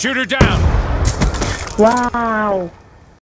Shoot her down! Wow.